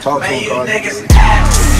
Talk to him, Cardi.